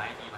I E